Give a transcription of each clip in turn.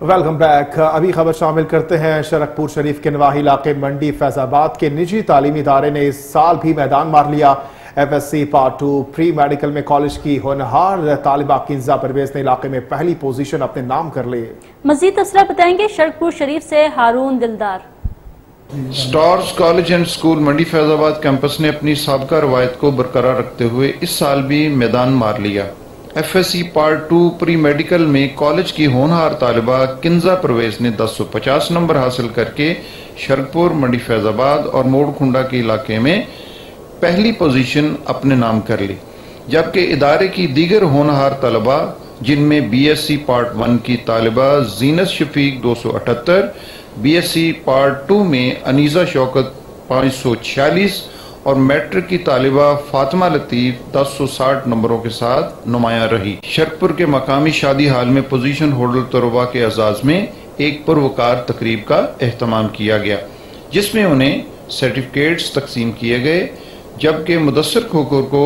Welcome back अभी खबर शामिल करते हैं शरकपुर शरीफ के नवाही इलाके मंडी फैजाबाद के निजी तालीमी इदारे ने इस साल भी मैदान मार लिया। F S C part two pre medical में कॉलेज की होनहार तालिबा किन्जा परवेज ने इलाके में पहली पोजीशन अपने नाम कर ली मजीद तसरा बताएँगे शरकपुर शरीफ से Haroon Dildar. Stars college and school Mandi Faizabad campus ने अपनी सबका रवायत को बरकरार रखते हुए इस साल भी मैदान मार लिया। F S C part two pre medical में कॉलेज की होनहार तालिबा किन्जा परवेज ने 1050 नंबर हासिल करके शरकपुर मंडी फैजाबाद और मोड़खुंडा के इलाके में पहली पोजीशन अपने नाम कर ली। जबकि इदारे की दीगर होनहार तलबा, जिनमें B S C part one की तालिबा जीनस शफीक दो सौ अठहत्तर B S C part two में अनीजा शौकत पाँच सौ छियालीस और मैट्रिक की तालिबा फातिमा लतीफ 1060 नंबरों के साथ नुमाया रही। शरकपुर के मकामी शादी हाल में पोजीशन होल्डर तलबा के एजाज में एक पुरवकार तकरीब का अहतमाम किया गया, जिसमें उन्हें सर्टिफिकेट्स तकसीम किए गए, जबकि मुदसर खोखर को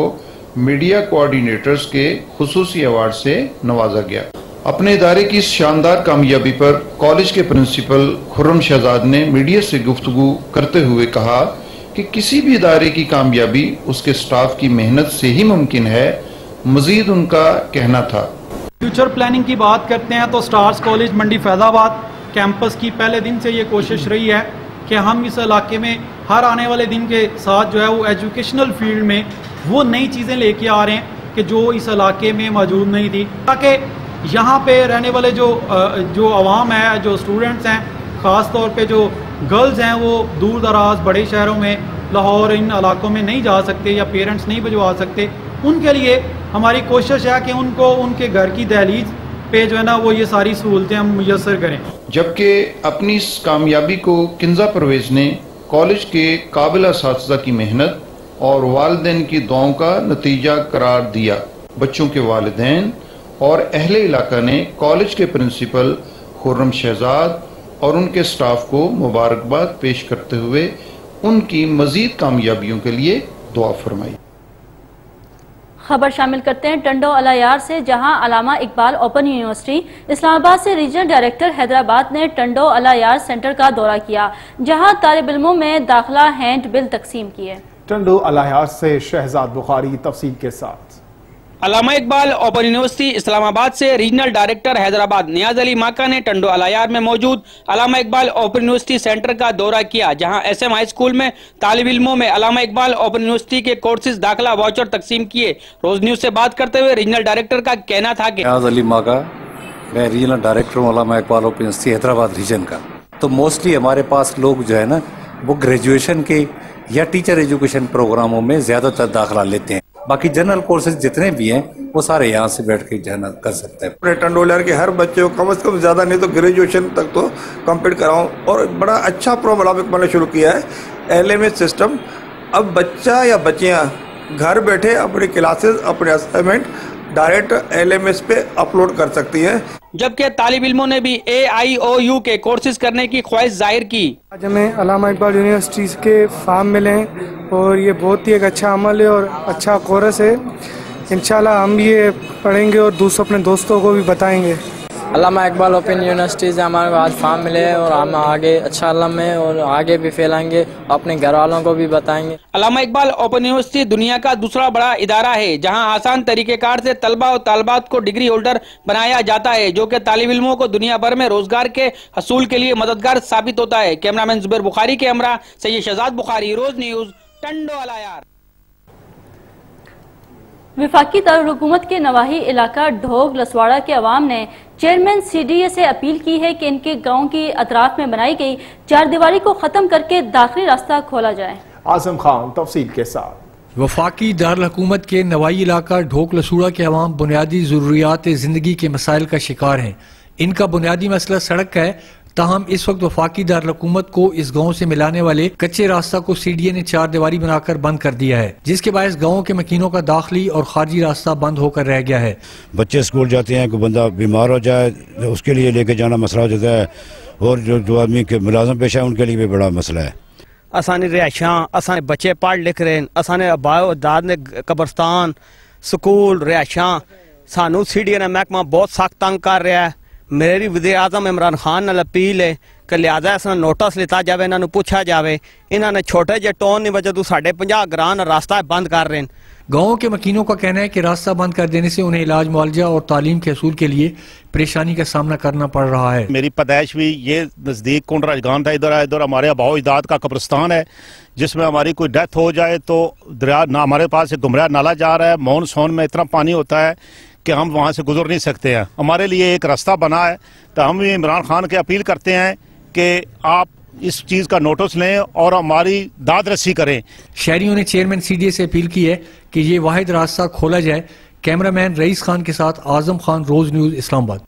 मीडिया कोऑर्डिनेटर्स के खसूसी अवार्ड से नवाजा गया। अपने इदारे की इस शानदार कामयाबी पर कॉलेज के प्रिंसिपल खुर्रम शहजाद ने मीडिया से गुफ्तगू करते हुए कहा कि किसी भी इदारे की कामयाबी उसके स्टाफ की मेहनत से ही मुमकिन है, मजीद उनका कहना था। फ्यूचर प्लानिंग की बात करते हैं तो Stars college Mandi Faizabad campus की पहले दिन से ये कोशिश रही है कि हम इस इलाके में हर आने वाले दिन के साथ जो है वो एजुकेशनल फ़ील्ड में वो नई चीज़ें लेके आ रहे हैं कि जो इस इलाके में मौजूद नहीं थी। ताकि यहाँ पे रहने वाले जो जो आवाम है, जो स्टूडेंट्स हैं ख़ास तौर पे जो गर्ल्स हैं, वो दूर दराज बड़े शहरों में, लाहौर इन इलाकों में नहीं जा सकते या पेरेंट्स नहीं भिजवा सकते। उनके लिए हमारी कोशिश है कि उनको उनके घर की दहलीज पे जो है ना वो ये सारी सहूलतें हम मैसर करें। जबकि अपनी इस कामयाबी को किन्जा परवेज ने कॉलेज के काबिल इस की मेहनत और वालदेन की दुआओं का नतीजा करार दिया। बच्चों के वालदेन और अहले इलाका ने कॉलेज के प्रिंसिपल खुर्रम शहजाद और उनके स्टाफ को मुबारकबाद पेश करते हुए उनकी मजीद कामयाबियों के लिए दुआ फरमाई। खबर शामिल करते हैं टंडो अलायार से जहाँ अलामा इकबाल ओपन यूनिवर्सिटी इस्लामाबाद से रीजनल डायरेक्टर हैदराबाद ने टंडो अलायार सेंटर का दौरा किया जहाँ तालब इलमों में दाखिला हैंड बिल तकसीम किए। टंडो अलायार से शहजाद बुखारी तफसील के साथ। अलामा इकबाल ओपन यूनिवर्सिटी इस्लामाबाद से रीजनल डायरेक्टर हैदराबाद नियाज अली माका ने टंडो अलायार में मौजूद Allama Iqbal open university centre का दौरा किया, जहाँ एस एम हाई स्कूल में तालब इलमों में अलामा इकबाल ओपन यूनिवर्सिटी के कोर्सेज दाखिला वाउचर तकसीम किए। रोज न्यूज़ से बात करते हुए रीजनल डायरेक्टर का कहना था की नियाज अली माका, मैं रीजनल डायरेक्टर हूँ Allama Iqbal open university Hyderabad region का। तो मोस्टली हमारे पास लोग जो है ना, वो ग्रेजुएशन के या टीचर एजुकेशन प्रोग्रामों में ज़्यादातर दाखिला लेते हैं। बाकी जनरल कोर्सेज जितने भी हैं, वो सारे यहाँ से बैठ के जनरल कर सकते हैं। अपने टंडोलियर के हर बच्चे को कम से कम ज़्यादा नहीं तो ग्रेजुएशन तक तो कंप्लीट कराऊँ। और बड़ा अच्छा प्रोग्राम मैंने शुरू किया है एल सिस्टम अब बच्चा या बच्चियाँ घर बैठे अपनी क्लासेस अपने असाइनमेंट डायरेक्ट एलएमएस पे अपलोड कर सकती है। जबकि तालब इलमों ने भी ए आई ओ यू के कोर्सेज करने की ख्वाहिश ज़ाहिर की। आज हमें अलामा इकबाल यूनिवर्सिटी के फार्म मिले हैं और ये बहुत ही एक अच्छा अमल है और अच्छा कोर्स है। इनशाला हम ये पढ़ेंगे और दूसरों अपने दोस्तों को भी बताएँगे। अलामा इकबाल ओपन यूनिवर्सिटी से हमारे आज फार्म मिले हैं और हम आगे अच्छा अलम है और आगे भी फैलाएँगे अपने घर वालों को भी बताएँगे। अलामा इकबाल ओपन यूनिवर्सिटी दुनिया का दूसरा बड़ा इदारा है जहाँ आसान तरीकेकार से तलबा और तालबात को डिग्री होल्डर बनाया जाता है जो कि तालब इलमों को दुनिया भर में रोज़गार के हसूल के लिए मददगार साबित होता है। कैमरामैन जुबैर बुखारी के हमरा सैयद शहजाद बुखारी रोज न्यूज़ टंडो अलायार। विफाकी दारकूमत के नवाही इलाका ढोग लसवाड़ा के अवाम ने चेयरमैन सीडीए से अपील की है कि इनके गाँव की अतराफ में बनाई गई चार दीवारी को खत्म करके दाखिली रास्ता खोला जाए। आज़म खान तफसील के साथ। वफाकी दारकूमत के नवाई इलाका ढोक लसूड़ा के अवाम बुनियादी जरूरियात ज़िंदगी के मसाइल का शिकार है। इनका बुनियादी मसला सड़क का है ताहम इस वक्त वफाकी दारकूमत को इस गाँव से मिलाने वाले कच्चे रास्ता को सीडीए ने चार दीवारी बनाकर बंद कर दिया है जिसके बायस गाँव के मकीनों का दाखिली और खारजी रास्ता बंद होकर रह गया है। बच्चे स्कूल जाते हैं कोई बंदा बीमार हो जाए तो उसके लिए लेके जाना मसला हो जाता है और जो जो आदमी के मुलाजम पेशा है उनके लिए भी बड़ा मसला है। असानी रिहायशा असाने बच्चे पढ़ लिख रहे हैं असाने अबाओ दाद ने कब्रस्तान स्कूल रिहायशा सानू सी सीडीए ने महकमा बहुत सख्त तंग कर रहा है। ਮੇਰੀ ਵਜ਼ੀਰ ਆਜ਼ਮ ਇਮਰਾਨ ਖਾਨ ਨਾਲ ਅਪੀਲ ਹੈ ਕਿ ਲਿਆਦਾ ਇਸ ਨੂੰ ਨੋਟਿਸ ਲਿੱਤਾ ਜਾਵੇ ਇਹਨਾਂ ਨੂੰ ਪੁੱਛਿਆ ਜਾਵੇ ਇਹਨਾਂ ਨੇ ਛੋਟੇ ਜਿਹੇ ਟੋਨ ਦੀ ਵਜ੍ਹਾ ਤੋਂ ਸਾਡੇ 50 ਗ੍ਰਾਂ ਰਾਸਤਾ ਬੰਦ ਕਰ ਰਹੇ ਨੇ गाँव के मकीनों का कहना है कि रास्ता बंद कर देने से उन्हें इलाज मुआवजा और तालीम के असूल के लिए परेशानी का सामना करना पड़ रहा है मेरी पैदाइश भी ये नज़दीक कुंड राजगान था इधर इधर हमारे अबाव इजाद का कब्रस्तान है जिसमें हमारी कोई डेथ हो जाए तो दरिया ना हमारे पास एक गुमराह नाला जा रहा है मानसून में इतना पानी होता है कि हम वहाँ से गुजर नहीं सकते हैं। हमारे लिए एक रास्ता बना है तो हम इमरान खान के अपील करते हैं कि आप इस चीज़ का नोटिस लें और हमारी दाद रस्सी करें। शहरियों ने चेयरमैन सीडीए से अपील की है कि ये वाहिद रास्ता खोला जाए। कैमरामैन रईस खान के साथ आज़म खान रोज न्यूज़ इस्लामाबाद।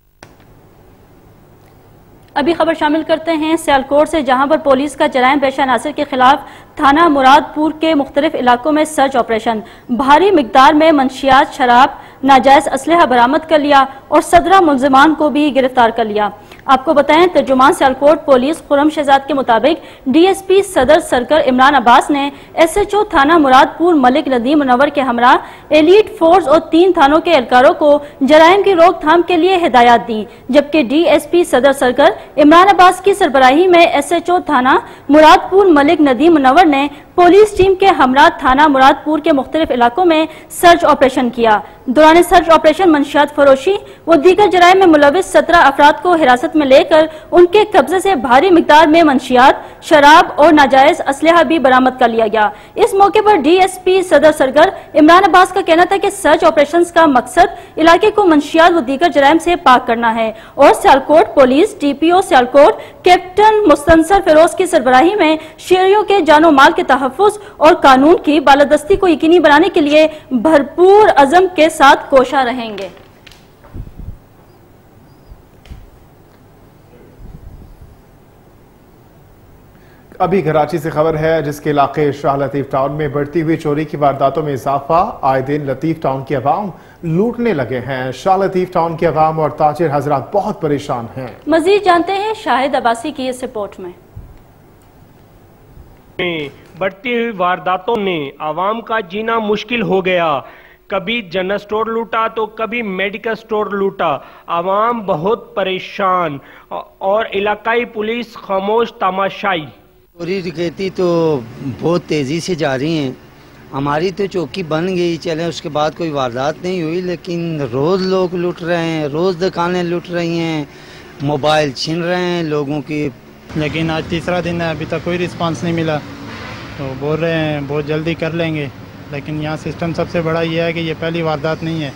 अभी खबर शामिल करते हैं सियालकोट से जहाँ पर पुलिस का जराइम पेशा नासिर के खिलाफ थाना मुरादपुर के मुख्तलिफ़ इलाकों में सर्च ऑपरेशन। भारी मकदार में मंशियात शराब नाजायज असलहा बरामद कर लिया और सदरा मुलजमान को भी गिरफ़्तार कर लिया। आपको बताएँ, तर्जुमान सियालकोट पुलिस खुरम शहजाद के मुताबिक डीएसपी सदर सरकर इमरान अब्बास ने एसएचओ थाना मुरादपुर, मलिक नदीम मुनवर के हमरा एलिट फोर्स और तीन थानों के एहलकारों को जराइम की रोकथाम के लिए हिदायत दी, जबकि डीएसपी सदर सरकर इमरान अब्बास की सरबराही में एसएचओ थाना मुरादपुर, मलिक नदीम मुनवर ने पुलिस टीम के हमरा थाना मुरादपुर के मुख्तलिफ़ इलाकों में सर्च ऑपरेशन किया। दौरान सर्च ऑपरेशन मंशियात फरोशी व दीगर जराये में मुलविस सत्रह अफराद को हिरासत में लेकर उनके कब्जे से भारी मकदार में मंशियात शराब और नाजायज असलहा भी बरामद कर लिया गया। इस मौके पर डी एस पी सदर सरगर इमरान अब्बास का कहना था कि सर्च ऑपरेशन का मकसद इलाके को मंशियात व दीगर जराइम से पाक करना है और Sialkot police D P O Sialkot, captain Mustansar Feroz की सरबराही में शेरियों के जानो माल के तहफ़ और कानून की बालादस्ती को यकीनी बनाने के लिए भरपूर अजम के साथ कोशा रहेंगे। अभी कराची से खबर है जिसके इलाके शाह लतीफ टाउन में बढ़ती हुई चोरी की वारदातों में इजाफा। आए दिन लतीफ टाउन के अवाम लूटने लगे हैं। शाह लतीफ टाउन के अवाम और ताजिर हजरात बहुत परेशान हैं। मजीद जानते हैं शाहिद अबासी की इस रिपोर्ट में। बढ़ती हुई वारदातों ने आवाम का जीना मुश्किल हो गया। कभी जनरल स्टोर लूटा तो कभी मेडिकल स्टोर लूटा। आवाम बहुत परेशान, और इलाकाई पुलिस खामोश तमाशाई। चोरी डकैती तो बहुत तेज़ी से जा रही हैं। हमारी तो चौकी बन गई, चले, उसके बाद कोई वारदात नहीं हुई, लेकिन रोज़ लोग लूट रहे हैं, रोज़ दुकानें लूट रही हैं, मोबाइल छीन रहे हैं, लोगों की लेकिन आज तीसरा दिन है अभी तक कोई रिस्पांस नहीं मिला। तो बोल रहे हैं बहुत जल्दी कर लेंगे। लेकिन यहाँ सिस्टम सबसे बड़ा ये है कि ये पहली वारदात नहीं है।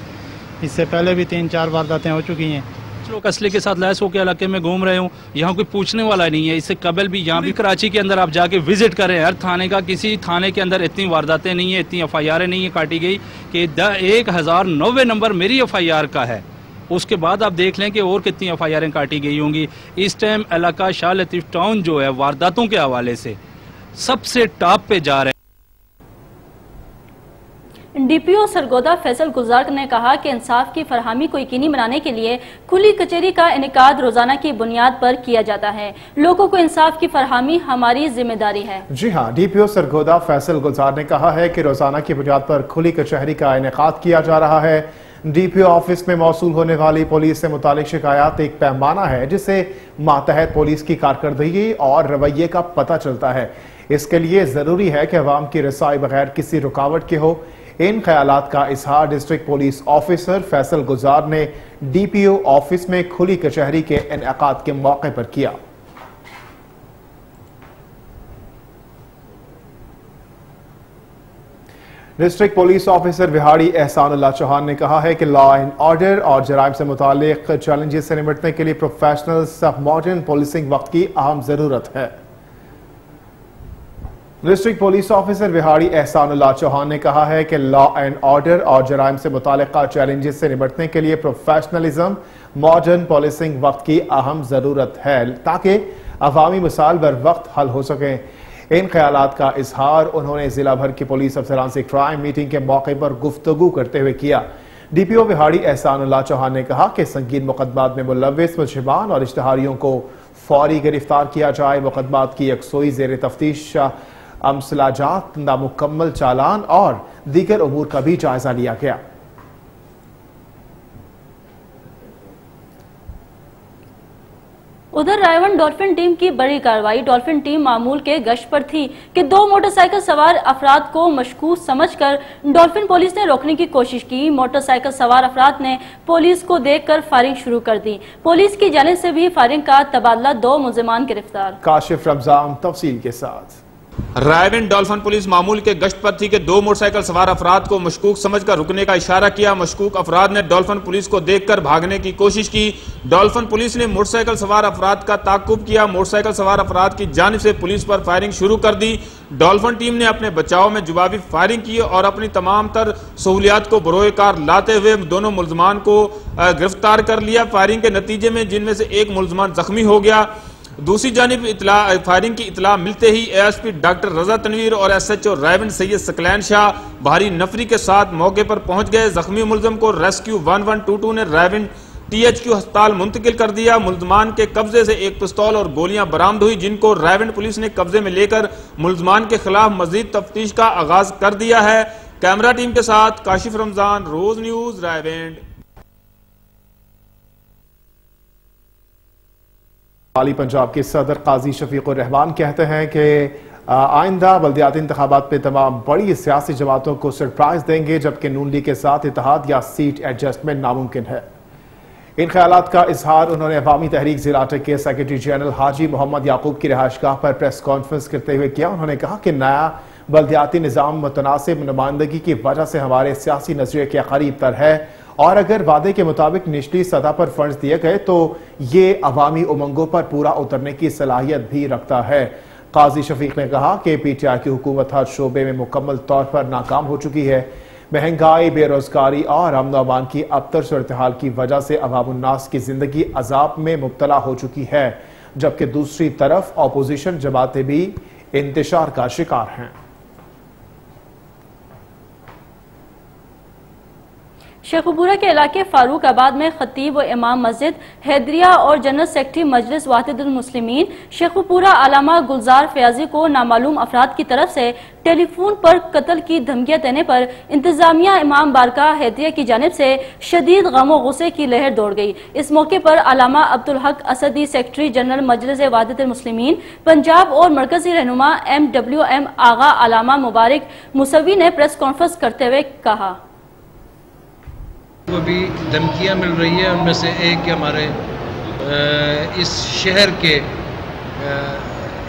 इससे पहले भी तीन चार वारदातें हो चुकी हैं। लोग असले के साथ लैस होकर इलाके में घूम रहे हूँ यहाँ कोई पूछने वाला नहीं है। इससे कबल भी यहाँ भी कराची के अंदर आप जाके विज़िट करें। हर थाने का किसी थाने के अंदर इतनी वारदातें नहीं है इतनी एफ़ आई आर नहीं है काटी गई कि द एक हज़ार नब्बे नंबर मेरी एफ़ आई आर का है। उसके बाद आप देख लें कि और कितनी एफ़ आई आर काटी गई होंगी। इस टाइम इलाका शाह लतीफ़ टाउन जो है वारदातों के हवाले से सबसे टॉप पे जा रहे हैं। डीपीओ सरगोदा फैसल गुजार ने कहा कि इंसाफ की फरहमी को यकीनी बनाने के लिए खुली कचहरी का इनका रोज़ाना की बुनियाद पर किया जाता है। लोगों को इंसाफ की फरहमी हमारी ज़िम्मेदारी है। जी हाँ डीपीओ सरगोदा फैसल गुजार ने कहा है कि रोज़ाना की बुनियाद पर खुली कचहरी का इनका किया जा रहा है। डीपीओ ऑफ़िस में मौसू होने वाली पुलिस से मुतालिक शिकायत एक पैमाना है जिससे मातहत पुलिस की कारकर्दगी और रवैये का पता चलता है। इसके लिए ज़रूरी है कि अवाम की रसाई बगैर किसी रुकावट के हो। इन ख्यालात का इजहार डिस्ट्रिक्ट पुलिस ऑफिसर फैसल गुजार ने डीपीओ ऑफ़िस में खुली कचहरी के इनका के मौके पर किया। डिस्ट्रिक्ट पुलिस ऑफिसर बिहाड़ी एहसान अल्लाह चौहान ने कहा है कि लॉ एंड ऑर्डर और जराइम से मुतालिक चैलेंजेस से निपटने के लिए प्रोफेशनल मॉडर्न पुलिसिंग वक्त की अहम ज़रूरत है। डिस्ट्रिक्ट पुलिस ऑफिसर बिहाड़ी एहसान अल्लाह चौहान ने कहा है कि लॉ एंड ऑर्डर और जराइम से मुतल चैलेंजेस से निपटने के लिए प्रोफेशनलिज्म मॉडर्न पुलिसिंग वक्त की अहम ज़रूरत है, ताकि अवामी मिसाल बर वक्त हल हो सके। इन ख्याल का इजहार उन्होंने जिला भर के पुलिस अफसरान से क्राइम मीटिंग के मौके पर गुफ्तगु करते हुए किया। डीपीओ बिहाड़ी एहसान चौहान ने कहा कि संगीन मुकदमात में मुलविस मुलजमान और इश्तहारियों को फौरी गिरफ़्तार किया जाए। मुकदमात की यकसोई जेर तफ्तीश अमसलाजात नामुकम्मल चालान और दीगर अमूर का भी जायजा लिया गया। उधर रायवन डॉल्फिन टीम की बड़ी कार्रवाई। डॉल्फिन टीम मामूल के गश्त पर थी कि दो मोटरसाइकिल सवार अफराद को मशकूक समझकर डॉल्फिन पुलिस ने रोकने की कोशिश की। मोटरसाइकिल सवार अफराद ने पुलिस को देखकर फायरिंग शुरू कर दी। पुलिस की जाने से भी फायरिंग का तबादला दो मुजमान गिरफ़्तार। काशिफ रमज़ान, तफसील के साथ। रायविन डॉल्फिन पुलिस मामूल के गश्त पर थी कि दो मोटरसाइकिल सवार अफराद को मशकूक समझकर रुकने का इशारा किया। मशकूक अफराद ने डॉल्फिन पुलिस को देखकर भागने की कोशिश की। डॉल्फिन पुलिस ने मोटरसाइकिल सवार अफराद का ताकुब किया। मोटरसाइकिल सवार अफराद की जानब से पुलिस पर फायरिंग शुरू कर दी। डॉल्फन टीम ने अपने बचाव में जवाबी फायरिंग की और अपनी तमाम तर सहूलियात को बरोकार लाते हुए दोनों मुलजमान को गिरफ़्तार कर लिया। फायरिंग के नतीजे में जिनमें से एक मुलजमान जख्मी हो गया। दूसरी जानब इतला, फायरिंग की इतला मिलते ही एएसपी डॉक्टर रजा तनवीर और एसएचओ रायवन सैयद सकलैन शाह भारी नफरी के साथ मौके पर पहुँच गए। जख्मी मुलजम को rescue one one two two ने रायवन टीएचक्यू अस्पताल मुंतकिल कर दिया। मुलजमान के कब्जे से एक पिस्तौल और गोलियाँ बरामद हुई, जिनको रायवन पुलिस ने कब्जे में लेकर मुलजमान के खिलाफ मजीद तफ्तीश का आगाज़ कर दिया है। कैमरा टीम के साथ काशिफ रमज़ान, रोज न्यूज़ रायवेंड हाली पंजाब के सदर काजी शफीक रहमान कहते हैं कि आइंदा बल्दियाती इंतबात में तमाम बड़ी सियासी जमातों को सरप्राइज़ देंगे, जबकि नून लीग के साथ इतिहाद या सीट एडजस्टमेंट नामुमकिन है। इन ख्याल का इजहार उन्होंने अवामी तहरीक जिलाटे के सेक्रेटरी जनरल हाजी मोहम्मद याकूब की रिहाइशगाह पर प्रेस कॉन्फ्रेंस करते हुए किया। उन्होंने कहा कि नया बल्दियाती निज़ाम मुतनासिब नुमाइंदगी की वजह से हमारे सियासी नज़रिए के करीब तर है और अगर वादे के मुताबिक निचली सतह पर फंड दिए गए तो ये अवामी उमंगों पर पूरा उतरने की सलाहियत भी रखता है। काजी शफीक ने कहा कि पीटीआई की हुकूमत हर शोबे में मुकम्मल तौर पर नाकाम हो चुकी है। महँगाई, बेरोजगारी और अमन अमान की अबतर सूरत हाल की वजह से अवामनास की ज़िंदगी अजाब में मुबतला हो चुकी है, जबकि दूसरी तरफ़ अपोजिशन जमातें भी इंतशार का शिकार हैं। शेखुपुरा के इलाके फारूकाबाद में खतीब व इमाम मस्जिद, हैदरिया और जनरल सेक्रेटरी मजलिस वाहिदुलमसलिमीन, शेखुपुरा अलामा गुलजार फयाजी को नामालूम अफराद की तरफ़ से टेलीफोन पर कत्ल की धमकियाँ देने पर इंतजामिया इमाम बारका हैदरिया की जानब से शदीद गमो गुस्से की लहर दौड़ गई। इस मौके पर अलामा अब्दुल हक असदी सेक्रेटरी जनरल मजलिस वाहिदुलमसलिमीन, पंजाब और मरकजी रहनुमा M W M Agha Allama Mubarak Musavi ने प्रेस कॉन्फ्रेंस करते हुए कहा। को भी धमकियाँ मिल रही है, उनमें से एक हमारे इस शहर के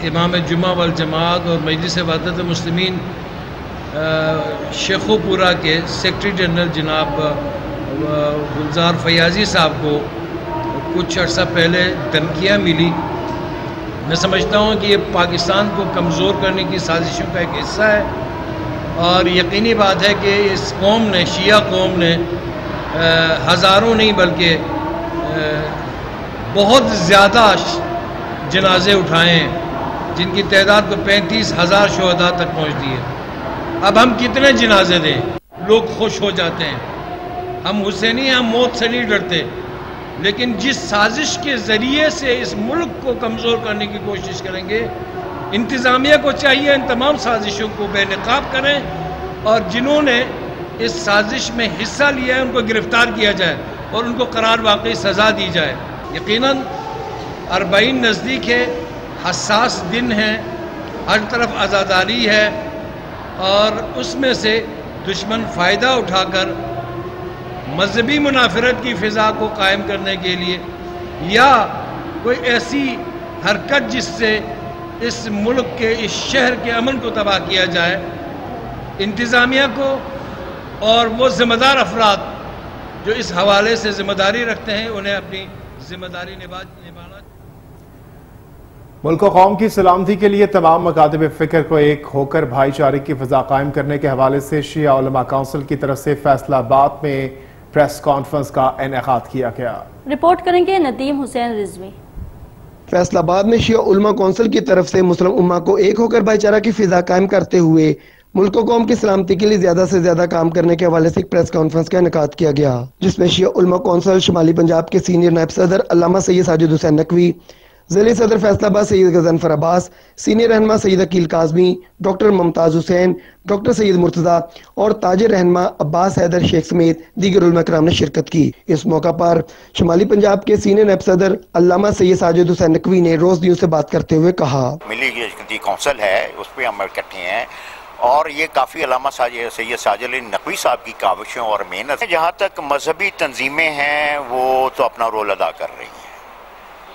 इमाम जुमा वल जमात और मजलिस वादत मुस्लिमीन शेखोपुरा के सेक्रटरी जनरल जनाब गुलजार फयाजी साहब को कुछ अर्सा पहले धमकियाँ मिली। मैं समझता हूँ कि ये पाकिस्तान को कमज़ोर करने की साजिशों का एक हिस्सा है और यकीनी बात है कि इस कौम ने, शिया कौम ने हज़ारों नहीं, बल्कि बहुत ज़्यादा जनाजे उठाए हैं, जिनकी तादाद को पैंतीस हज़ार शहदा तक पहुँचती है। अब हम कितने जनाजे दें? लोग खुश हो जाते हैं। हम हुसैनी हम मौत से नहीं डरते। लेकिन जिस साजिश के ज़रिए से इस मुल्क को कमज़ोर करने की कोशिश करेंगे, इंतज़ामिया को चाहिए इन तमाम साजिशों को बेनकाब करें, और जिन्होंने इस साजिश में हिस्सा लिया है, उनको गिरफ़्तार किया जाए और उनको करार वाकई सज़ा दी जाए। यकीनन अरबईन नज़दीक है, हसास दिन है, हर तरफ़ आज़ादारी है और उसमें से दुश्मन फ़ायदा उठाकर मजहबी मुनाफरत की फ़िज़ा को कायम करने के लिए या कोई ऐसी हरकत जिससे इस मुल्क के, इस शहर के अमन को तबाह किया जाए, इंतज़ामिया को और वो जिम्मेदार अफराद जो इस हवाले से ज़िम्मेदारी रखते हैं उन्हें अपनी ज़िम्मेदारी निभाना मुल्क कौम की सलामती के लिए तमाम मकातब फ़िक्र को एक होकर भाईचारे की फजा कायम करने के हवाले से शिया काउंसिल की तरफ़ से फैसलाबाद में प्रेस कॉन्फ्रेंस का इनका किया गया। रिपोर्ट करेंगे नदीम हुसैन रिजवी। फैसलाबाद में शिया कौंसिल की तरफ़ से मुस्लिम उम्मा को एक होकर भाईचारा की फिजा कायम करते हुए मुल्क कौम की सलामती के लिए ज़्यादा से ज़्यादा काम करने के हवाले से एक प्रेस कॉन्फ्रेंस का इनका किया गया, जिसमें शिया उलमा कौंसल, शुमाली पंजाब के सीनियर नायब सदर अलामा सैयद साजिद हुसैन नकवी, ज़िले सदर फैसलाबाद सैयद गजनफर अब्बास सीनियर रहनमा सैयद अकील काजमी, डॉक्टर मुमताज़ हुसैन, डॉक्टर सैयद मुर्तजा और ताजिर रहनमा अब्बास हैदर शेख समेत दीगर उलमाकराम ने शिरकत की। इस मौका पर शुमाली पंजाब के सीनियर नैब सदर अल्लामा सैयद साजिद हुसैन नकवी ने रोज न्यूज़ से बात करते हुए कहा। मिली कौंसल है, उस पर हम इकट्ठे हैं। और ये काफ़ी अलामा सैयद साजिल नकवी साहब की काविशों और मेहनत जहाँ तक मजहबी तंजीमें हैं वो तो अपना रोल अदा कर रही हैं।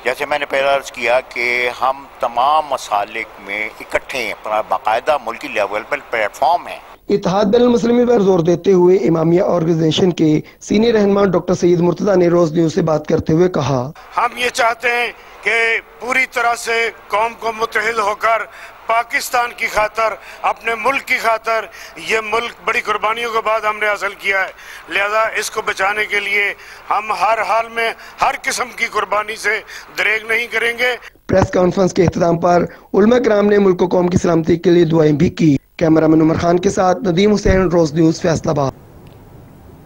जैसे मैंने पहले अर्ज़ किया कि हम तमाम मसालिक में इकट्ठे हैं बाकायदा मुल्की लेवल पर प्लेटफॉर्म है। इतिहाद बैन मुस्लिमी पर ज़ोर देते हुए इमामिया ऑर्गेनाइजेशन के सीनियर रहनमान डॉक्टर सईद मुर्तदा ने रोज न्यूज़ से बात करते हुए कहा। हम ये चाहते हैं कि पूरी तरह से कौम को मुतहद होकर पाकिस्तान की खातर, अपने मुल्क की खातर, ये मुल्क बड़ी कुर्बानियों के बाद हमने हासिल किया है। लिहाजा इसको बचाने के लिए हम हर हाल में हर किस्म की कुर्बानी से दरेग नहीं करेंगे। प्रेस कॉन्फ्रेंस के अख्ताम पर उलमा कराम ने मुल्क कौम की सलामती के लिए दुआएँ भी की। कैमरा मैन उमर खान के साथ नदीम हुसैन, रोज न्यूज़ फैसलाबाद।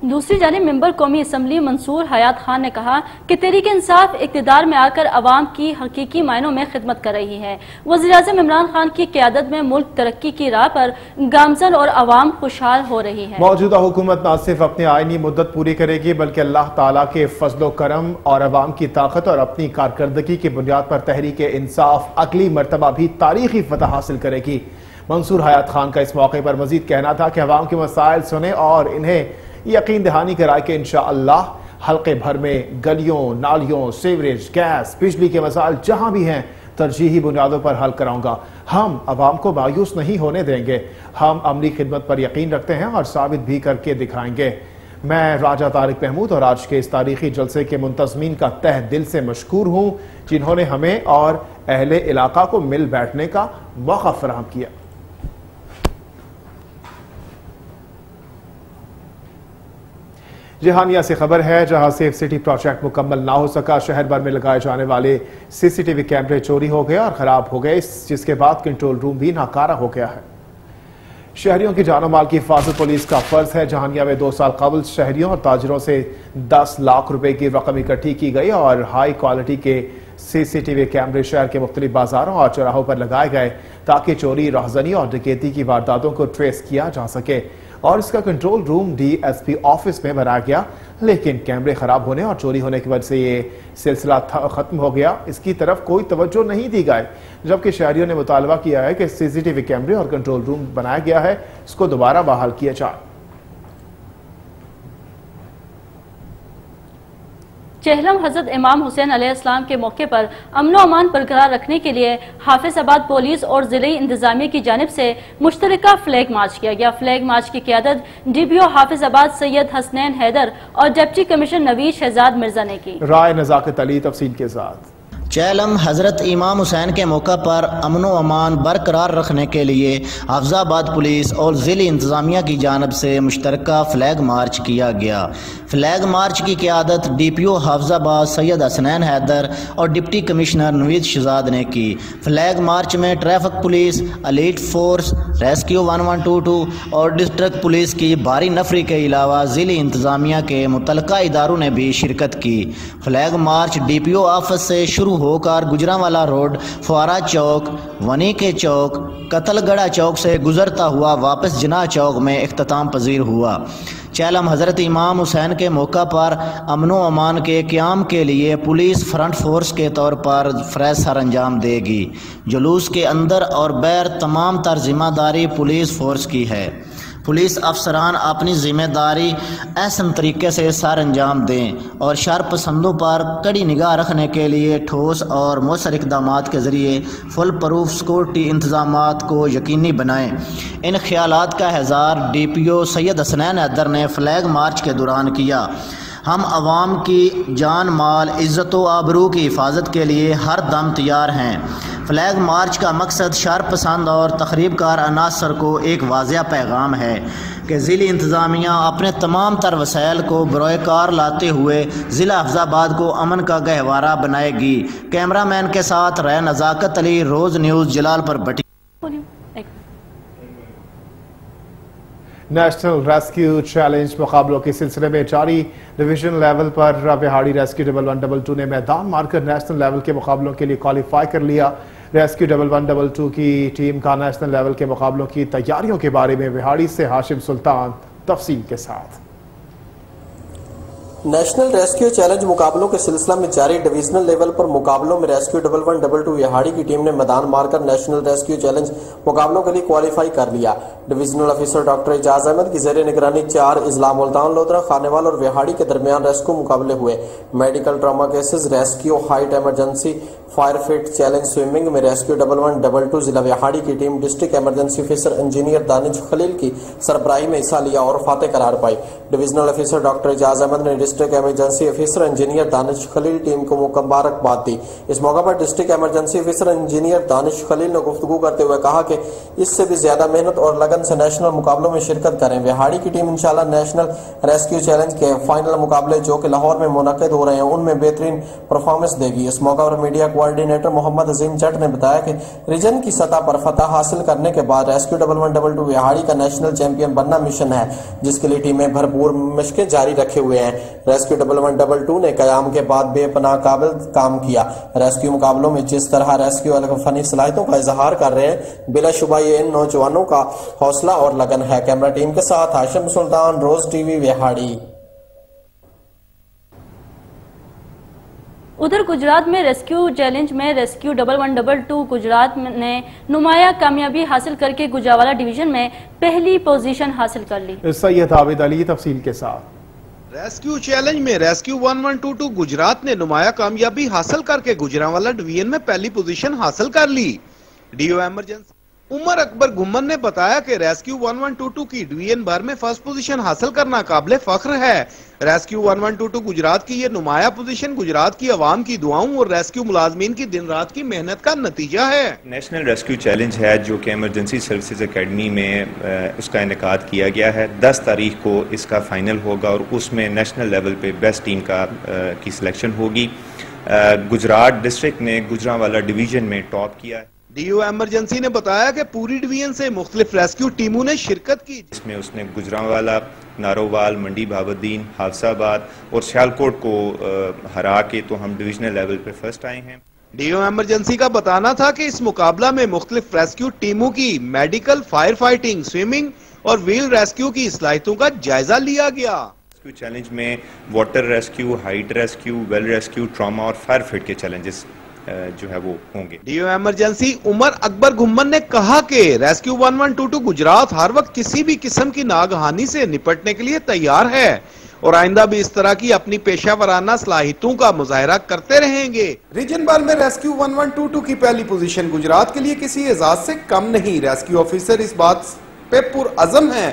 दूसरी जानब मेंबर कौमी असम्बली मंसूर हयात खान ने कहा कि तहरीक इंसाफ इकतदार में आकर अवाम की हकीकी मायनों में खिदमत कर रही है। वजी अजम इमरान खान की क्यादत में मुल्क तरक्की की राह पर गामजन और अवाम खुशहाल हो रही है। मौजूदा हुकूमत न सिर्फ़ अपनी आइनी मुद्दत पूरी करेगी, बल्कि अल्लाह ताला के फजलो करम और अवाम की ताकत और अपनी कारकर्दगी की बुनियाद पर तहरीक इंसाफ अगली मरतबा भी तारीखी फतह हासिल करेगी। मंसूर हयात खान का इस मौके पर मजीद कहना था कि अवाम के मसाइल सुने और इन्हें यकीन दहानी कराए कि इन हल्के भर में गलियों, नालियों सीवरेज गैस बिजली के मसाइल जहाँ भी हैं, तरजीही बुनियादों पर हल कराऊँगा। हम आवाम को मायूस नहीं होने देंगे। हम अमली खिदमत पर यकीन रखते हैं और साबित भी करके दिखाएँगे। मैं राजा तारिक महमूद और आज के इस तारीखी जलसे के मुंतजमीन का तह दिल से मशहूर हूँ, जिन्होंने हमें और अहले इलाका को मिल बैठने का मौका फराहम किया। जहानिया से खबर है, जहाँ सेफ़ सिटी प्रोजेक्ट मुकम्मल ना हो सका, शहर भर में लगाए जाने वाले सीसीटीवी कैमरे चोरी हो गए और खराब हो गए जिसके बाद कंट्रोल रूम भी नाकारा हो गया है। शहरियों की जानो माल की हिफाजत पुलिस का फ़र्ज़ है। जहानिया में दो साल कबल शहरियों और ताजरों से दस लाख रुपए की रकम इकट्ठी की गई और हाई क्वालिटी के सीसीटीवी कैमरे शहर के मुख्तलिफ़ बाजारों और चौराहों पर लगाए गए, ताकि चोरी, राहजनी और डकैती की वारदातों को ट्रेस किया जा सके। और इसका कंट्रोल रूम डीएसपी ऑफ़िस में बनाया गया, लेकिन कैमरे खराब होने और चोरी होने की वजह से ये सिलसिला खत्म हो गया। इसकी तरफ़ कोई तवज्जो नहीं दी गई, जबकि शहरियों ने मुतालबा किया है कि सीसीटीवी कैमरे और कंट्रोल रूम बनाया गया है, इसको दोबारा बहाल किया जाए। चहलम हज़रत इमाम हुसैन अलैहिस्सलाम के मौके पर अमन अमान बरकरार रखने के लिए हाफिजाबाद पुलिस और ज़िले इंतजामिया की जानब से मुश्तर फ्लैग मार्च किया गया। फ्लैग मार्च की क्यादत डीबीओ हाफिजाबाद सैयद हसनैन हैदर और डिप्टी कमिश्नर नवीद शहजाद मिर्ज़ा ने की। राय नजाकत अली तफसील के साथ। चैलम हज़रत इमाम हुसैन के मौका पर अमन अमान बरकरार रखने के लिए हाफजाबाद पुलिस और ज़िली इंतज़ामिया की जानब से मुश्तर फ़्लैग मार्च किया गया। फ़्लैग मार्च की क्यादत D P O Hafizabad Syed Hasnain Haider और डिप्टी कमिश्नर नवीद शहजाद ने की। फ़्लैग मार्च में traffic police elite force, rescue one one two two और डिस्ट्रिक्ट पुलिस की भारी नफरी के अलावा ज़िली इंतज़ामिया के मुतल इदारों ने भी शिरकत की। Flag march D P O office से शुरू होकर गुजरावाला रोड, फुआरा चौक वनी के चौक, कतलगढ़ा चौक से गुजरता हुआ वापस जना चौक में अख्ताम पजीर हुआ। चैलम हज़रत इमाम हुसैन के मौका पर अमन अमान के क्याम के लिए पुलिस फ्रंट फोर्स के तौर पर फ्रेश सर अंजाम देगी। जुलूस के अंदर और बैर तमाम तर ज़िम्मेदारी पुलिस फोर्स की है। पुलिस अफसरान अपनी ज़िम्मेदारी अहसन तरीके से सर अंजाम दें और शर पसंदों पर कड़ी निगाह रखने के लिए ठोस और मौसर इकदाम के ज़रिए फुल प्रूफ सिक्योरिटी इंतज़ाम को यकीनी बनाएँ। इन ख्याल का हज़ार D P O Syed Hasnain Haider ने फ्लैग मार्च के दौरान किया। हम आवाम की जान, माल, इज़्ज़त आबरू की हिफाजत के लिए हर दम तैयार हैं। फ्लैग मार्च का मकसद शर पसंद और तकरीब कार अनासर को एक वाजिया पैगाम है कि ज़िली इंतज़ामिया अपने तमाम तर वसाइल को बरकार लाते हुए ज़िला अफजाबाद को अमन का गहवारा बनाएगी। कैमरा मैन के साथ रह नज़ाकत अली, रोज़ न्यूज़, जलाल पर बटी नेशनल रेस्क्यू चैलेंज मुकाबलों के सिलसिले में जारी। डिवीज़न लेवल पर Vehari rescue double one double two ने मैदान मारकर नेशनल लेवल के मुकाबलों के लिए क्वालिफाई कर लिया। Rescue double one double two की टीम का नेशनल लेवल के मुकाबलों की तैयारियों के बारे में बिहारी से हाशिम सुल्तान तफसील के साथ। नेशनल रेस्क्यू चैलेंज मुकाबलों के सिलसिला में जारी डिवीजनल लेवल पर मुकाबलों में rescue double one, double two Vehari की टीम ने मैदान मारकर नेशनल रेस्क्यू चैलेंज मुकाबलों के लिए क्वालिफाई कर लिया। Divisional officer doctor Ejaz Ahmed की जेर निगरानी चार इजला मुल्तान लोधरा, खानेवाल और विहाड़ी के दरमियान रेस्क्यू मुकाबले हुए। Medical trauma cases rescue height emergency fire fit challenge swimming में rescue double one, double two जिला विहाड़ी की team district emergency officer engineer Danish Khalil की सरबराही में हिस्सा लिया और फातेह करार पाई। Divisional officer doctor Ejaz Ahmed ने district emergency officer engineer Danish Khalil team को मुबारकबाद दी। इस मौके पर district emergency officer engineer Danish Khalil ने गुफ्तु करते हुए कहा कि इससे भी ज़्यादा मेहनत और लगन से नेशनल मुकाबलों में शिरकत करें। बिहाड़ी की टीम इंशाल्लाह नेशनल रेस्क्यू चैलेंज के फाइनल मुकाबले जो कि लाहौर में मुनद हो रहे हैं, उनमें बेहतरीन परफॉर्मेंस देगी। इस मौका पर मीडिया कोऑर्डिनेटर मोहम्मद अजीम जट ने बताया कि रीजन की सतह पर फतह हासिल करने के बाद rescue double one double two बिहाड़ी का नेशनल चैंपियन बनना मिशन है, जिसके लिए टीमें भरपूर मशकें जारी रखे हुए हैं। Rescue double one double two ने कयाम के बाद बेपना काबिल काम किया। रेस्क्यू मुकाबलों में जिस तरह रेस्क्यू फनी सलाहितों का इजहार कर रहे हैं बिलाशुबा ये इन नौजवानों का हौसला और लगन है। कैमरा टीम के साथ हाशिम सुल्तान रोज टीवी बिहाड़ी उधर गुजरात में रेस्क्यू चैलेंज में rescue double one double two Gujrat ने नुमाया कामयाबी हासिल करके गुजरावाला डिवीज़न में पहली पोजीशन हासिल कर ली। सैयद आबिद अली तफसील के साथ। रेस्क्यू चैलेंज में rescue one one two two Gujrat ने नुमाया कामयाबी हासिल करके गुजरावाला डिवीज़न में पहली पोजीशन हासिल कर ली। डीओ एमरजेंसी उमर अकबर घुमन ने बताया कि रेस्क्यू 1122 की डिवीज़न भर में फ़र्स्ट पोजीशन हासिल करना काबिल फख्र है। रेस्क्यू 1122 गुजरात की ये नुमाया पोजीशन गुजरात की आवाम की दुआओं और रेस्क्यू मुलाजमीन की दिन रात की मेहनत का नतीजा है। नेशनल रेस्क्यू चैलेंज है जो कि एमरजेंसी सर्विसेज़ अकेडमी में उसका इनका किया गया है। दस तारीख को इसका फाइनल होगा और उसमें नेशनल लेवल पे बेस्ट टीम का की सिलेक्शन होगी। गुजरात डिस्ट्रिक्ट ने गुजरावाला डिवीज़न में टॉप किया है। डीओ एमरजेंसी ने बताया कि पूरी डिवीज़न से मुख्तलिफ़ रेस्क्यू टीमों ने शिरकत की। इसमें उसने गुजरावाला नारोवाल मंडी भावुद्दीन हाफसाबाद और सियालकोट को हरा के तो हम डिविजनल लेवल पे फ़र्स्ट आए हैं। डीओ एमरजेंसी का बताना था कि इस मुकाबला में मुख्तलिफ़ रेस्क्यू टीमों की मेडिकल फायर फाइटिंग स्विमिंग और व्हील रेस्क्यू की सलाहितों का जायजा लिया गया। रेस्क्यू चैलेंज में water rescue height rescue well rescue trauma और फायर फिट के चैलेंजेस जो है वो होंगे। डीओ एमरजेंसी उमर अकबर घुम्मन ने कहा कि रेस्क्यू 1122 गुजरात हर वक्त किसी भी किस्म की नागहानी से निपटने के लिए तैयार है और आइंदा भी इस तरह की अपनी पेशा वराना सलाहितों का मुजाहरा करते रहेंगे। रीजन बार में रेस्क्यू 1122 की पहली पोजीशन गुजरात के लिए किसी एजाज से कम नहीं। रेस्क्यू ऑफिसर इस बात पे पुरअजम है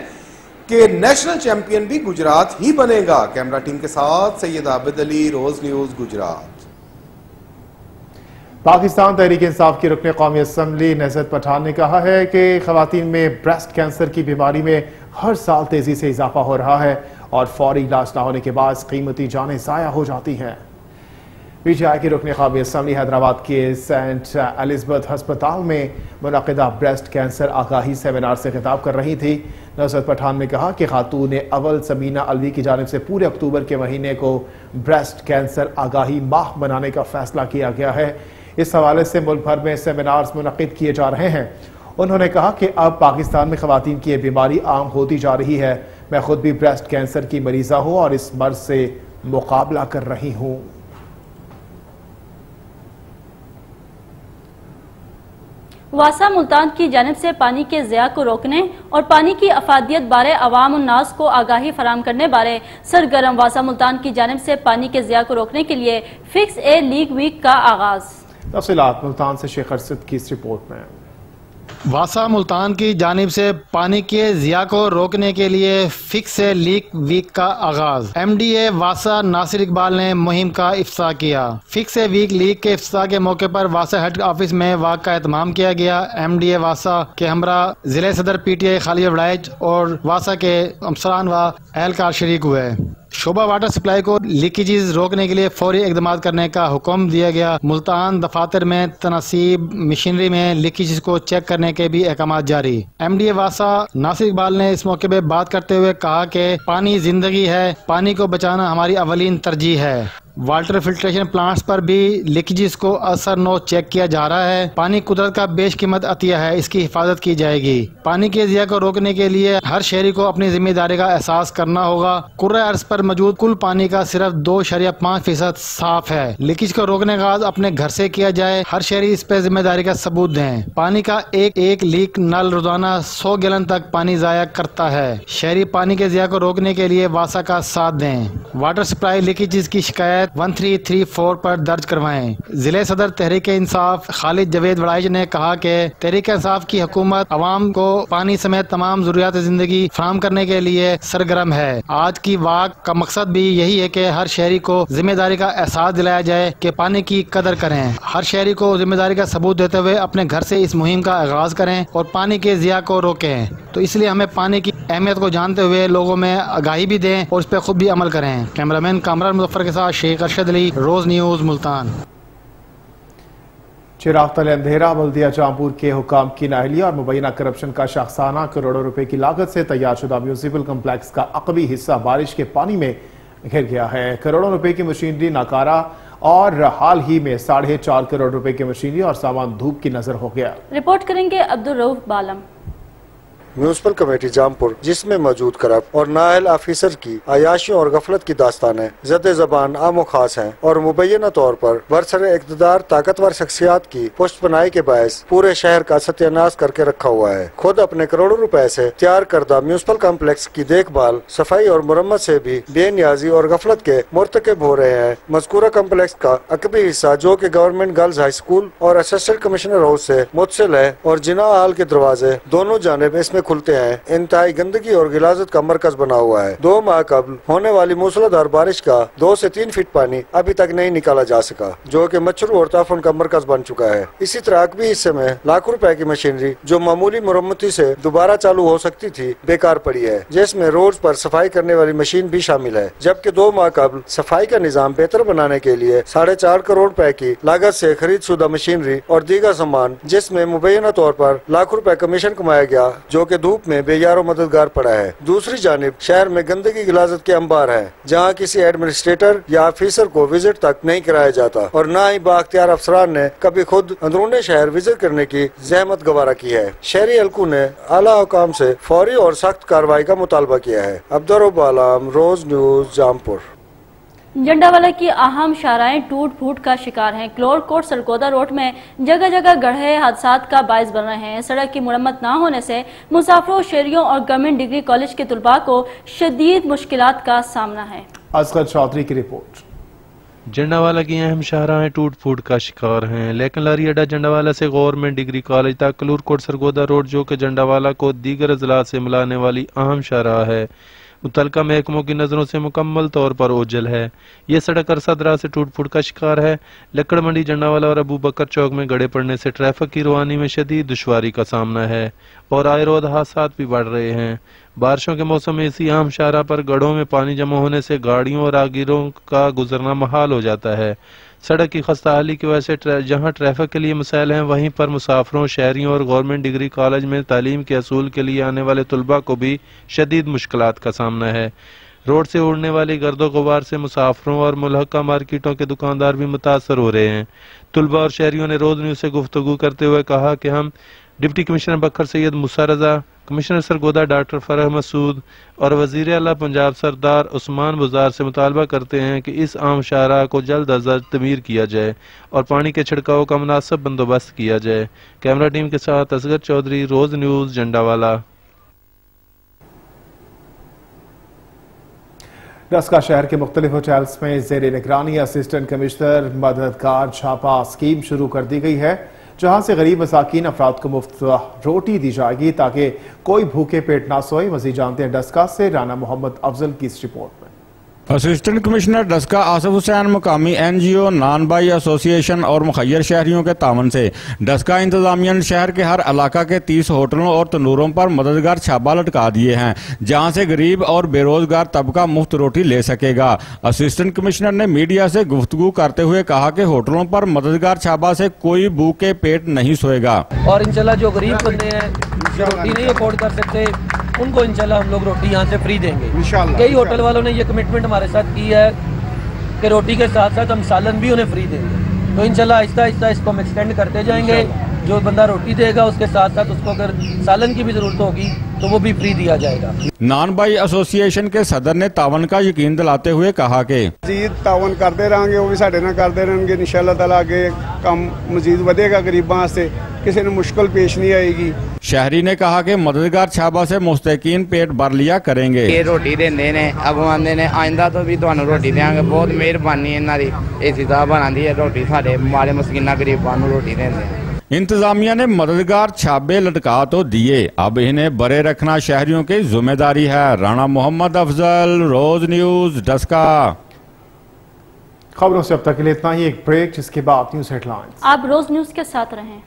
कि नेशनल चैंपियन भी गुजरात ही बनेगा। कैमरा टीम के साथ सैयद आबिद अली रोज न्यूज़ गुजरात। पाकिस्तान तहरीक इंसाफ की रुकन कौमी असम्बली नजरत पठान ने कहा है कि खातन में ब्रेस्ट कैंसर की बीमारी में हर साल तेज़ी से इजाफा हो रहा है और फौरी इलाज न होने के बाद कीमती जानें ज़ाया हो जाती हैं। पीजीआई की रुकन कौमी असम्बली हैदराबाद के सेंट एलिजबथ हस्पताल में मुनदा ब्रेस्ट कैंसर आगाही सेमिनार से खिताब कर रही थी। नजरत पठान ने कहा कि खातून अवल समीना अलवी की जानब से पूरे अक्टूबर के महीने को ब्रेस्ट कैंसर आगाही माह बनाने का फैसला किया गया है। इस हवाले से मुल्क भर में सेमिनार्स मुनद किए जा रहे हैं। उन्होंने कहा कि अब पाकिस्तान में खातन की यह बीमारी आम होती जा रही है। मैं खुद भी ब्रेस्ट कैंसर की मरीजा हूँ और इस मर्ज से मुकाबला कर रही हूँ। वासा मुल्तान की जानब से पानी के ज़िया को रोकने और पानी की अफादियत बारे अवाम उन्नास को आगाही फराम करने बारे सरगर्म वासा मुल्तान की जानब से पानी के ज़िया को रोकने के लिए फिक्स ए लीग वीक का आगाज़। तफसीत मुल्तान से शेख अरसद की इस रिपोर्ट में। वासा मुल्तान की जानब से पानी के ज़िया को रोकने के लिए फिक्स लीक वीक का आगाज़। एम डी ए वासा नासिर इकबाल ने मुहिम का इफ्सा किया। फिक्स वीक लीक के इफ्सा के मौके पर वासा हेड ऑफ़िस में वाक का एहतमाम किया गया। एम डी ए वासा के हमरा ज़िले सदर पी टी आई खालिया वड़ाइज और वासा के अफसरान व एहलकार शरीक हुए। शोभा वाटर सप्लाई को लीकेजेस रोकने के लिए फौरी इकदाम करने का हुक्म दिया गया। मुल्तान दफातर में तनासीब मशीनरी में लीकेजेस को चेक करने के भी अहकाम जारी। एम डी ए वासा नासिर इकबाल ने इस मौके पर बात करते हुए कहा कि पानी ज़िंदगी है, पानी को बचाना हमारी अवलिन तरजीह है। वाटर फिल्ट्रेशन प्लांट्स पर भी लीकेजेस को असर नो चेक किया जा रहा है। पानी कुदरत का बेशकीमत अतिया है, इसकी हिफाजत की जाएगी। पानी के जिया को रोकने के लिए हर शहरी को अपनी ज़िम्मेदारी का एहसास करना होगा। कुर्र अर्ज़ पर मौजूद कुल पानी का सिर्फ़ दो शरिया पाँच फ़ीसद साफ़ है। लीकेज को रोकने का अपने घर से किया जाए, हर शहरी इस पर ज़िम्मेदारी का सबूत दें। पानी का एक एक लीक नल रोज़ाना सौ गैलन तक पानी जाया करता है। शहरी पानी के जिया को रोकने के लिए वासा का साथ दें। वाटर सप्लाई लीकेज की शिकायत शिकायत वन थ्री थ्री फोर पर दर्ज करवाएँ। ज़िले सदर तहरीक इंसाफ खालिद जवेद वड़ाइज ने कहा कि तहरीक इंसाफ की हुकूमत आवाम को पानी समेत तमाम जरूरियात ज़िंदगी फ्राहम करने के लिए सरगर्म है। आज की वाक का मकसद भी यही है कि हर शहरी को ज़िम्मेदारी का एहसास दिलाया जाए कि पानी की कदर करें। हर शहरी को ज़िम्मेदारी का सबूत देते हुए अपने घर से इस मुहिम का आगाज़ करें और पानी के जिया को रोकें। तो इसलिए हमें पानी की अहमियत को जानते हुए लोगों में आगाही भी दें और इस पर खुद भी अमल करें। कैमरामैन कामरान मुजफ्फर के साथ शेख अरशद अली रोज न्यूज़ मुल्तान। चिराग तले अंधेरा बल्दिया जामपुर के हुकाम की नाहली और मुबैना करप्शन का शाखसाना करोड़ों रुपए की लागत से तैयार शुदा म्यूजिपल कम्प्लेक्स का अकबी हिस्सा बारिश के पानी में घिर गया है। करोड़ों रुपए की मशीनरी नाकारा और हाल ही में साढ़े चार करोड़ रुपए की मशीनरी और सामान धूप की नज़र हो गया। रिपोर्ट करेंगे अब्दुल रऊफ बालम। म्यूनसिपल कमेटी जामपुर, जिसमें मौजूद करप और नायल ऑफिसर की अयाशियों और गफलत की दास्तानें जद जबान आम खास हैं और मुबैना तौर पर बरसर इकतदार ताकतवर शख्सियात की पुष्ट बनाई के बायस पूरे शहर का सत्यानाश करके रखा हुआ है। खुद अपने करोड़ों रुपए से तैयार करदा म्यूनसिपल कम्प्लेक्स की देखभाल, सफ़ाई और मुरम्मत से भी बेनियाजी और गफलत के मुरतकब हो रहे हैं। मजकूरा कम्प्लेक्स का अकबी हिस्सा, जो की गवर्नमेंट गर्ल्स हाई स्कूल और असिस्टेंट कमिश्नर हाउस ऐसी मुतसिल है और जिना हाल के दरवाजे दोनों जानब इसमें खुलते हैं। इंतहाई गंदगी और गिलाजत का मरकज बना हुआ है। दो माह कबल होने वाली मूसलाधार बारिश का दो ऐसी तीन फीट पानी अभी तक नहीं निकाला जा सका, जो की मच्छरों और ताफन का मरकज बन चुका है। इसी तरह अकबी हिस्से में लाखों रुपए की मशीनरी, जो मामूली मुरम्मती ऐसी दोबारा चालू हो सकती थी, बेकार पड़ी है, जिसमें रोड आरोप सफ़ाई करने वाली मशीन भी शामिल है। जबकि दो माह कबल सफ़ाई का निज़ाम बेहतर बनाने के लिए साढ़े चार करोड़ रुपए की लागत से खरीद शुदा मशीनरी और दीगर सामान, जिसमें मुबैना तौर पर लाखों रुपए कमीशन कमाया गया, जो कि धूप में बेयारो मददगार पड़ा है। दूसरी जानब, शहर में गंदगी गिलाजत के अंबार है, जहाँ किसी एडमिनिस्ट्रेटर या ऑफिसर को विज़िट तक नहीं कराया जाता, और न ही बाख्तियार अफसरान ने कभी खुद अंदरून शहर विज़िट करने की जहमत गवारा की है। शहरी हल्कू ने आला हुकाम से फौरी और सख्त कार्रवाई का मुतालबा किया है। अब्दुल आलम रोज न्यूज़, जामपुर। जंडावाला की अहम शाराएँ टूट फूट का शिकार हैं। क्लोर कोट सरकोदा रोड में जगह जगह गढ़े हादसा का बायस बन रहे हैं। सड़क की मुरम्मत न होने से मुसाफरों शहरियों और गवर्नमेंट डिग्री कॉलेज के तलबा को शदीद मुश्किल का सामना है। असगर चौधरी की रिपोर्ट। जंडावाला की अहम शाहराएँ टूट फूट का शिकार हैं। लेकिन लारी अड्डा जंडावाला से गवर्नमेंट डिग्री कॉलेज तक कलूर कोट सरगोदा रोड जो कि जंडावाला को दीगर अजला से मिलाने वाली अहम शाहरा है। मुतलका महकमों की नज़रों से मुकम्मल तौर पर ओझल है। ये सड़क अरसा दराज से टूट फूट का शिकार है। लकड़ मंडी जंडावाला और अबू बकर चौक में गड़े पड़ने से ट्रैफ़िक की रवानी में शदीद दुशारी का सामना है और आए रोज हादसा भी बढ़ रहे हैं। बारिशों के मौसम में इसी आम शारा पर गढ़ों में पानी जमा होने से गाड़ियों और आगिरों का गुजरना महाल हो जाता है। सड़क की खस्ता हाली की वजह से जहाँ ट्रैफ़िक के लिए मसाइल हैं, वहीं पर मुसाफरों, शहरियों और गवर्नमेंट डिग्री कॉलेज में तालीम के असूल के लिए आने वाले तलबा को भी शदीद मुश्किल का सामना है। रोड से उड़ने वाली गर्दो गुबार से मुसाफरों और मुलहका मार्केटों के दुकानदार भी मुतासर हो रहे हैं। तलबा और शहरीों ने रोज न्यूज़ से गुफ्तु करते हुए कहा कि हम deputy commissioner Bhakkar Syed Musa Raza commissioner Sargodha doctor Farah Masood और वज़ीर अला पंजाब सरदार उस्मान बुजार से मुतालबा करते हैं कि इस आम शाहरा को जल्द अज जल्द तमीर किया जाए और पानी के छिड़काव का मुनासब बंदोबस्त किया जाए। कैमरा टीम के साथ असगर चौधरी, रोज न्यूज़, जंडावाला। रस्का शहर के मुख्तलिफ़ होटल्स में जेर निगरानी असिस्टेंट कमिश्नर मददगार छापा स्कीम शुरू कर दी गई है। जहाँ से गरीब मसाकिन अफराद को मुफ़्त रोटी दी जाएगी ताकि कोई भूखे पेट ना सोए। मजीद जानते हैं डस्का से राना मोहम्मद अफजल की इस रिपोर्ट में। असिस्टेंट कमिश्नर डस्का आसफ हुसैन मुकामी एनजीओ नान बाई एसोसिएशन और मुखैर शहरियों के तावन से। डस्का इंतजामिया ने शहर के हर इलाका के तीस होटलों और तंदूरों पर मददगार छाबा लटका दिए हैं, जहाँ से गरीब और बेरोजगार तबका मुफ़्त रोटी ले सकेगा। असिस्टेंट कमिश्नर ने मीडिया से गुफ्तगू करते हुए कहा कि होटलों पर मददगार छाबा से कोई भूखे पेट नहीं सोएगा। और इंशाल्लाह जो गरीब बंदे हैं रोटी नहीं अफोर्ड कर सकते उनको इनशाला हम लोग रोटी यहाँ से फ्री देंगे। कई होटल वालों ने ये कमिटमेंट हमारे साथ की है कि रोटी के साथ साथ हम सालन भी उन्हें फ्री देंगे। तो इनशाला आहिस्ता आहिस्ता इसको हम एक्सटेंड करते जाएँगे। जो बंदा रोटी देगा उसके साथ साथ उसको अगर सालन की भी ज़रूरत होगी तो वो भी फ्री दिया जाएगा। नान बाई एसोसिएशन के सदर ने तावन का यकीन दिलाते हुए कहा कि मजीद तावन करते रहेंगे वो भी साढ़े न करते रहेंगे। इनशाला तला आगे काम मजीद वेगा गरीबा से किसी ने मुश्किल पेश नहीं आएगी। शहरी ने कहा कि मददगार छाबा से मुस्तकीन पेट भर लिया करेंगे। ये रोटी देंगे ने अब आते ने आइंदा तो भी तुम रोटी देंगे बहुत मेहरबानी इन्होंने इसी तरह बनाती है रोटी साढ़े माड़े मुस्किन गरीबा रोटी देंगे इंतजामिया ने मददगार छाबे लटका तो दिए। अब इन्हें बरे रखना शहरियों की ज़िम्मेदारी है। राणा मोहम्मद अफजल रोज न्यूज़ डस्का। खबरों से अब तक के लिए इतना ही। एक ब्रेक जिसके बाद न्यूज़ हेडलाइन आप रोज न्यूज़ के साथ रहें।